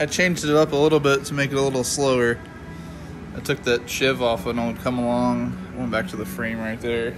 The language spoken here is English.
I changed it up a little bit to make it a little slower. I took that shiv off and it would come along. Went back to the frame right there.